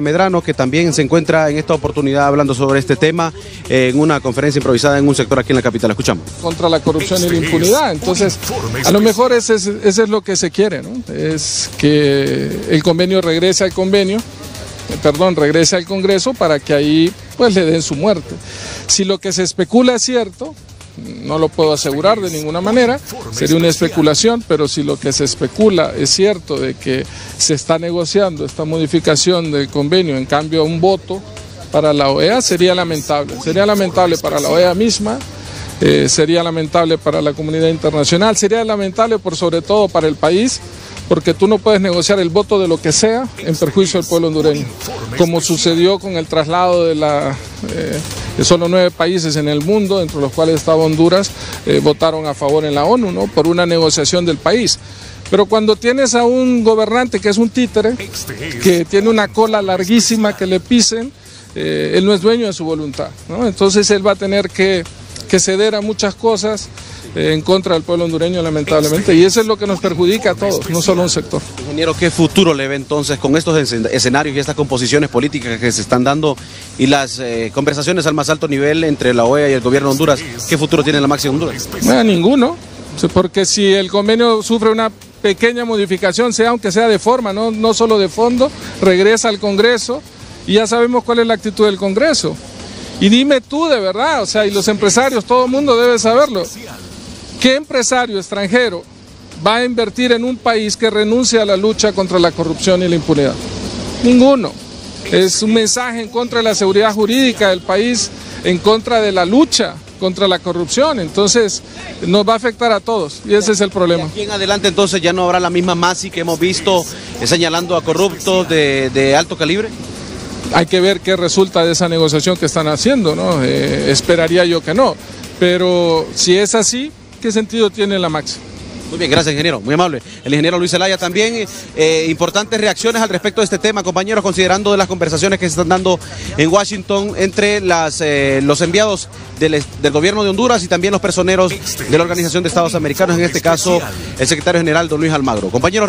Medrano, que también se encuentra en esta oportunidad hablando sobre este tema en una conferencia improvisada en un sector aquí en la capital. Escuchamos. Contra la corrupción y la impunidad. Entonces, a lo mejor ese es, ese es lo que se quiere, ¿no? Es que el convenio regrese al convenio, eh, perdón, regrese al Congreso para que ahí pues le den su muerte. Si lo que se especula es cierto, no lo puedo asegurar de ninguna manera, sería una especulación, pero si lo que se especula es cierto de que se está negociando esta modificación del convenio en cambio a un voto para la OEA, sería lamentable. Sería lamentable para la OEA misma, eh, sería lamentable para la comunidad internacional, sería lamentable por sobre todo para el país, porque tú no puedes negociar el voto de lo que sea en perjuicio del pueblo hondureño, como sucedió con el traslado de la... Eh, solo nueve países en el mundo, entre los cuales estaba Honduras, eh, votaron a favor en la ONU. Por una negociación del país. Pero cuando tienes a un gobernante que es un títere, que tiene una cola larguísima que le pisen, eh, él no es dueño de su voluntad. Entonces él va a tener que, ceder a muchas cosas eh, en contra del pueblo hondureño, lamentablemente. Y eso es lo que nos perjudica a todos, no solo a un sector. Ingeniero, ¿qué futuro le ve entonces con estos escenarios y estas composiciones políticas que se están dando y las eh, conversaciones al más alto nivel entre la OEA y el gobierno de Honduras? ¿Qué futuro tiene la máxima Honduras? Bueno, ninguno, porque si el convenio sufre una pequeña modificación, sea aunque sea de forma, no, no solo de fondo, regresa al Congreso y ya sabemos cuál es la actitud del Congreso. Y dime tú de verdad, o sea, y los empresarios, todo el mundo debe saberlo. ¿Qué empresario extranjero va a invertir en un país que renuncia a la lucha contra la corrupción y la impunidad? Ninguno. Es un mensaje en contra de la seguridad jurídica del país, en contra de la lucha contra la corrupción. Entonces, nos va a afectar a todos y ese es el problema. Y en adelante entonces ya no habrá la misma masi que hemos visto eh, señalando a corruptos de, de, alto calibre. Hay que ver qué resulta de esa negociación que están haciendo, ¿no? Eh, esperaría yo que no. Pero si es así, ¿qué sentido tiene la máxima? Muy bien, gracias ingeniero, muy amable. El ingeniero Luis Zelaya también, eh, importantes reacciones al respecto de este tema, compañeros, considerando de las conversaciones que se están dando en Washington entre eh, los enviados del, del, gobierno de Honduras y también los personeros de la Organización de Estados Americanos, en este caso el secretario general don Luis Almagro. Compañeros,